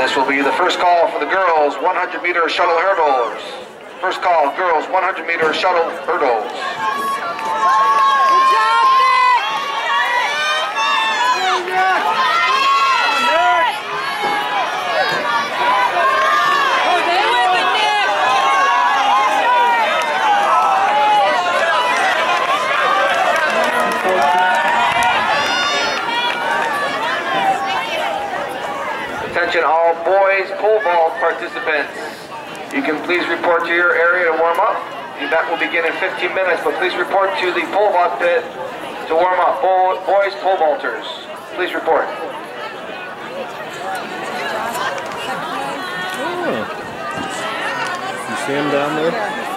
This will be the first call for the girls 100 meter shuttle hurdles. First call, girls 100 meter shuttle hurdles. Attention all boys pole vault participants. You can please report to your area to warm up. The event will begin in 15 minutes, but please report to the pole vault pit to warm up. Bo- Boys pole vaulters, please report. Hmm. You see him down there?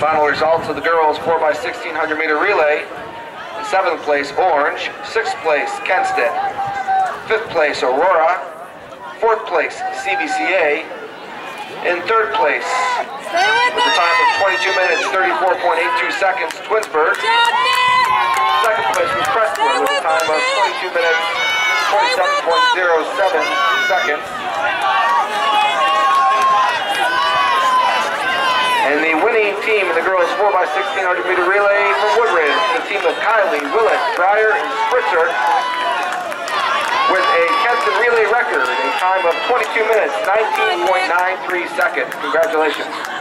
Final results of the girls 4x1600 meter relay. In seventh place, Orange. Sixth place, Kenston. Fifth place, Aurora. Fourth place, CVCA. In third place, with a time of 22 minutes 34.82 seconds, Twinsburg. Second place was Crestwood with a time of 22 minutes 27.07 seconds. And the winning team in the girls 4x1600 meter relay from Woodridge, the team of Kylie, Willett, Dreyer, and Spritzer, with a Kenston relay record, a time of 22 minutes, 19.93 seconds. Congratulations.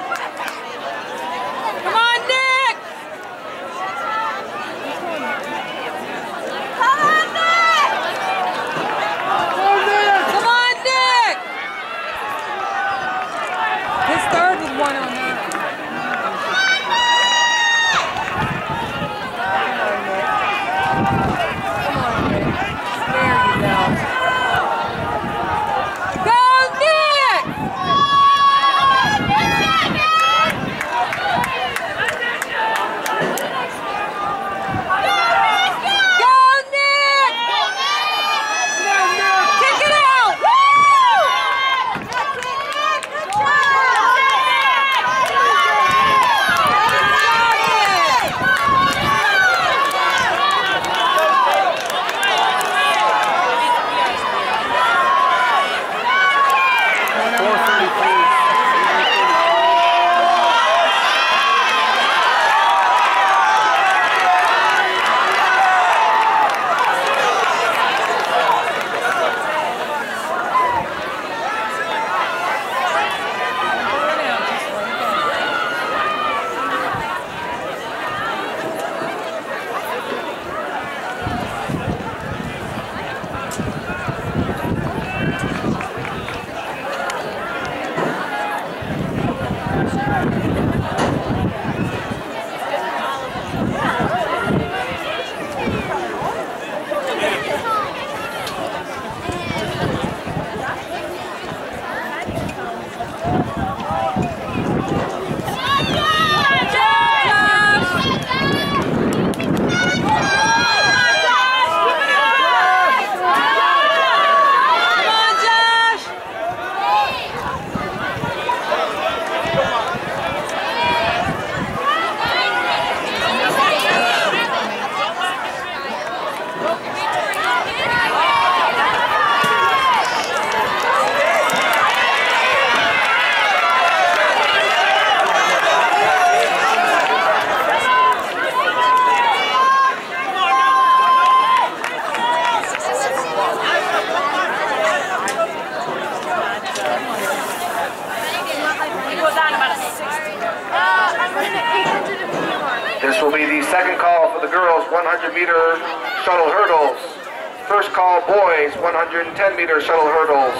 110 meter shuttle hurdles.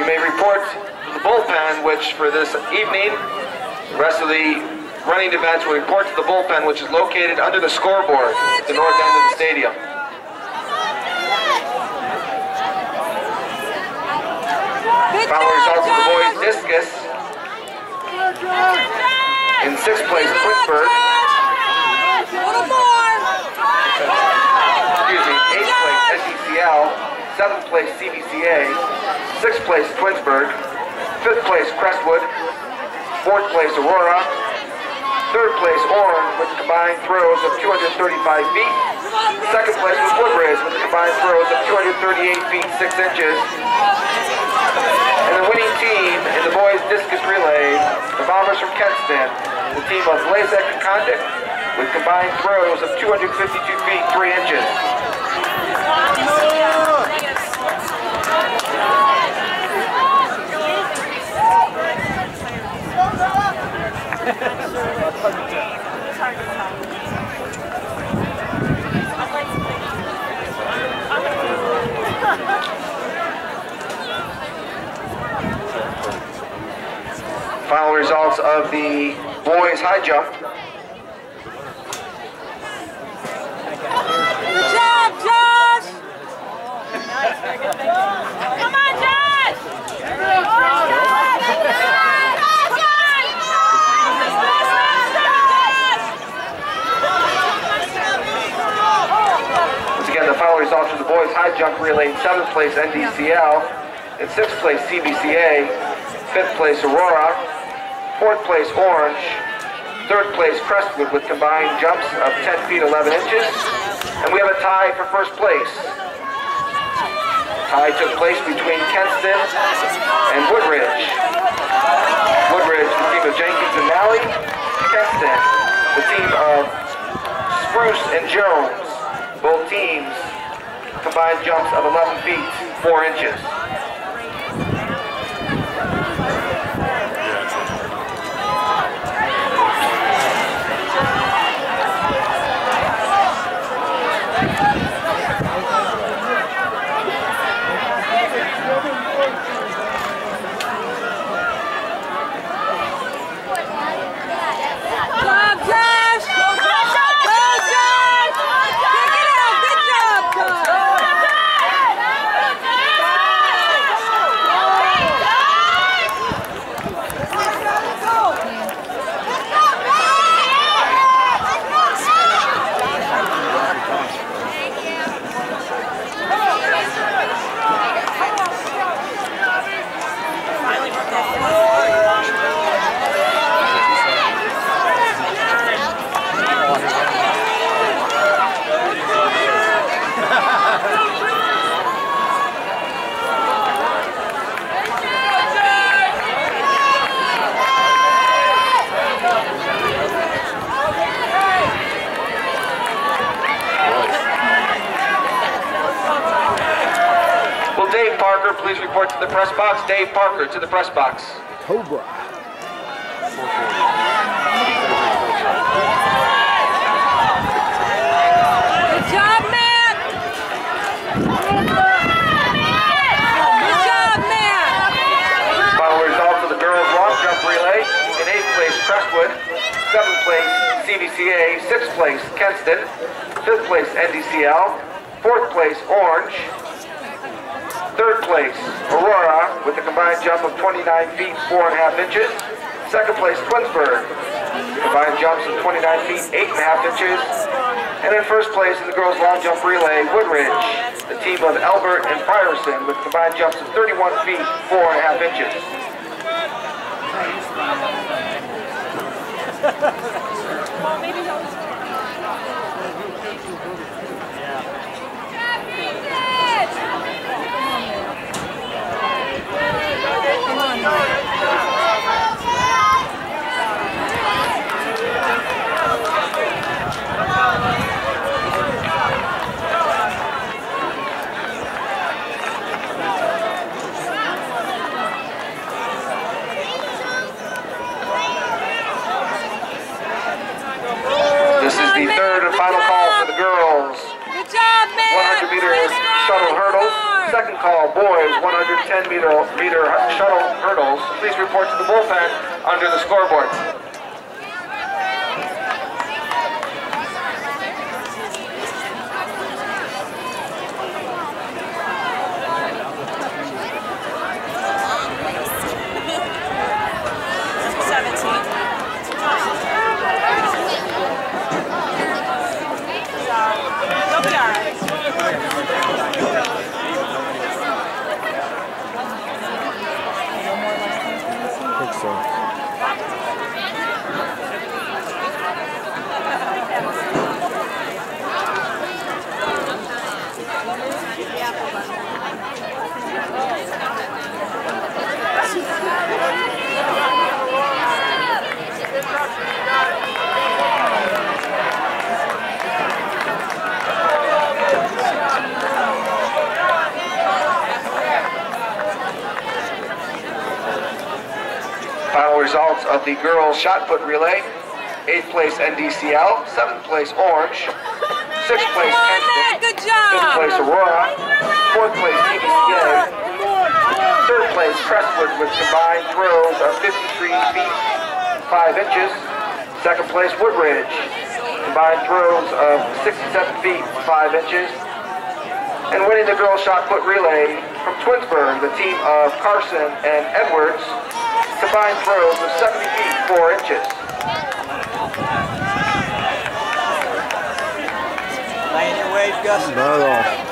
You may report to the bullpen, which for this evening, the rest of the running events will report to the bullpen, which is located under the scoreboard at the north end of the stadium. Final results of the boys discus. In sixth place, Twinsburg. Excuse me, eighth place NDCL, seventh place CVCA, sixth place Twinsburg, Fifth place, Crestwood. Fourth place, Aurora. Third place, Orange, with combined throws of 235 feet. Second place was Woodridge with combined throws of 238 feet 6 inches. And the winning team in the boys discus relay, the Bombers from Kenston, the team of Lasek and Condit with combined throws of 252 feet 3 inches. Final results of the boys high jump. Good job, Josh! Come on, Josh! Once again, the final results of the boys high jump relay in seventh place NDCL, in sixth place CVCA, fifth place Aurora, fourth place Orange, third place Crestwood with combined jumps of 10 feet 11 inches, and we have a tie for first place. Tie took place between Kenston and. Woodridge, the team of Jenkins and Nally, Kenston, the team of Spruce and Jones. Both teams combined jumps of 11 feet 4 inches. Good job, Josh! Go, Josh! Kick it out! Good job, Josh! Will Dave Parker please report to the press box? Dave Parker to the press box. Cobra. Good job, Matt! Good job, Matt! Final results of the girls long jump relay. In eighth place, Crestwood. Seventh place, CVCA. Sixth place, Kenston. Fifth place, NDCL. Fourth place, Orange. Third place, Aurora, with a combined jump of 29 feet, 4.5 inches. Second place, Twinsburg. Combined jumps of 29 feet, 8.5 inches. And in first place in the girls long jump relay, Woodridge, the team of Albert and Frierson, with combined jumps of 31 feet, 4.5 inches. Final results of the girls shot put relay. Eighth place NDCL, seventh place Orange, sixth place Kenston, good fifth place Aurora, fourth place CVCA, third place Crestwood with combined throws of 53 feet 5 inches, second place Woodridge, combined throws of 67 feet 5 inches, and winning the girls shot put relay from Twinsburg, the team of Carson and Edwards, combined throws of 70 feet 4 inches. Not at all.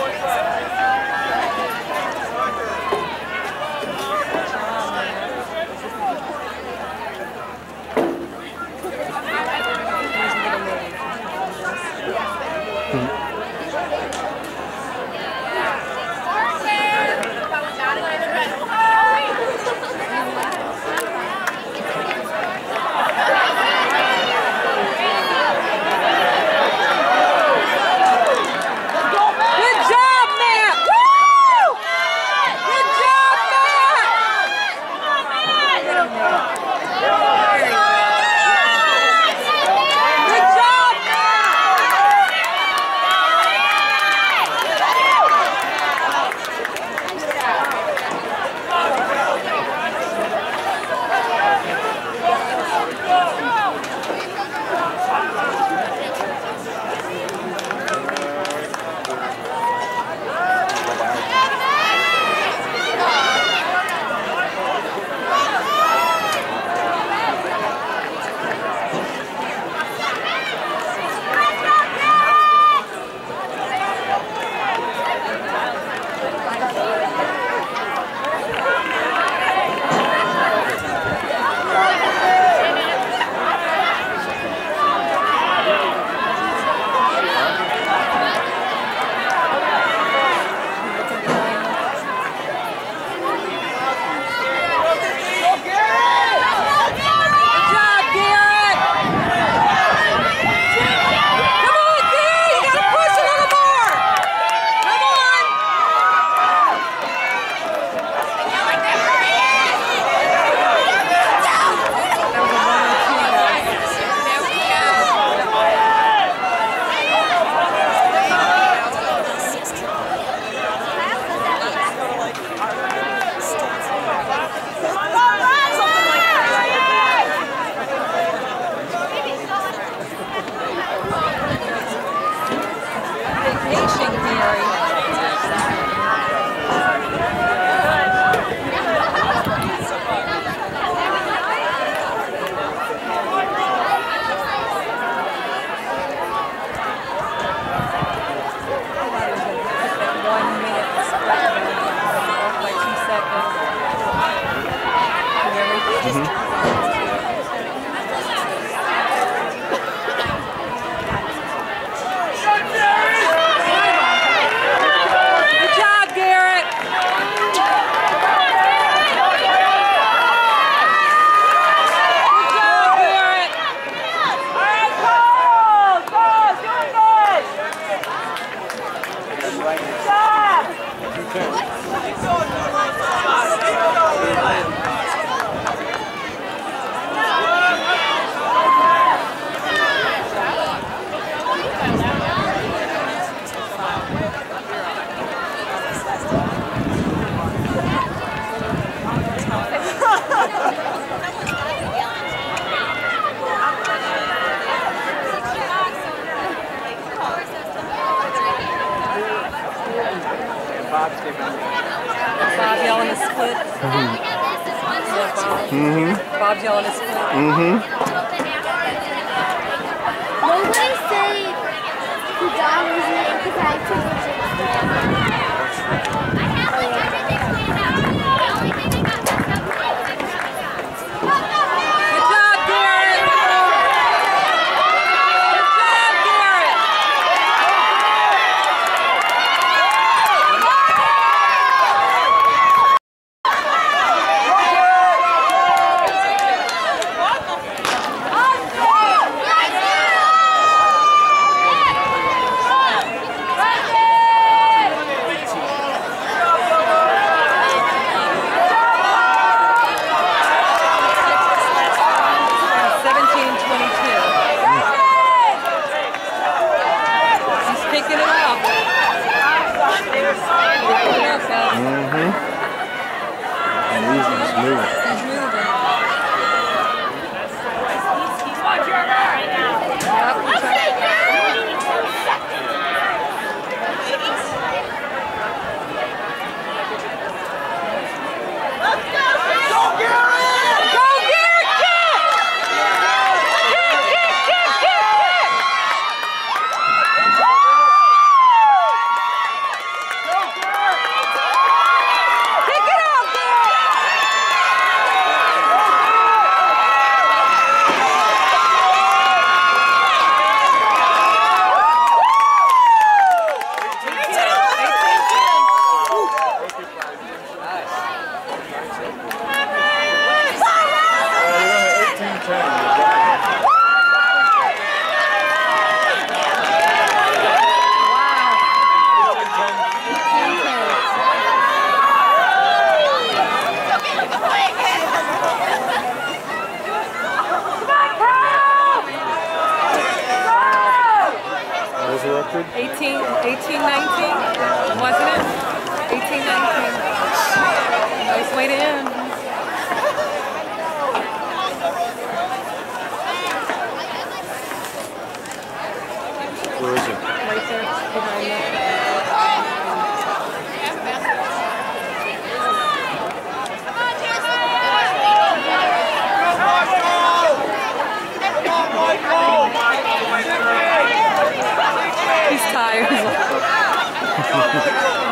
Mm-hmm. And these just moving. was 18, 1819, wasn't it? 1819. Nice way to end. tires.